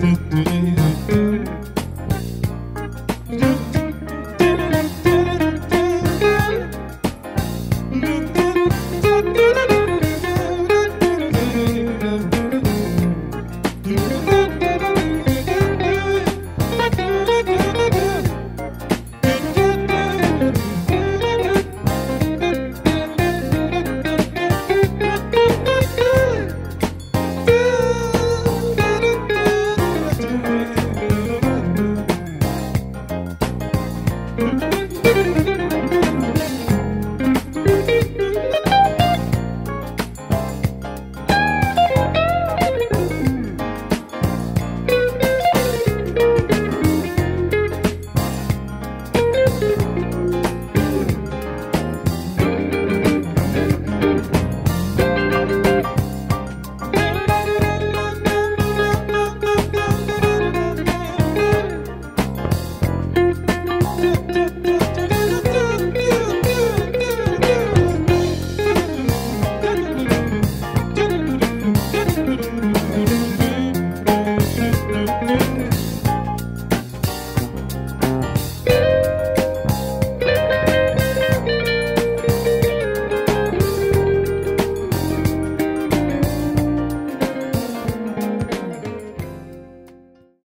do, do.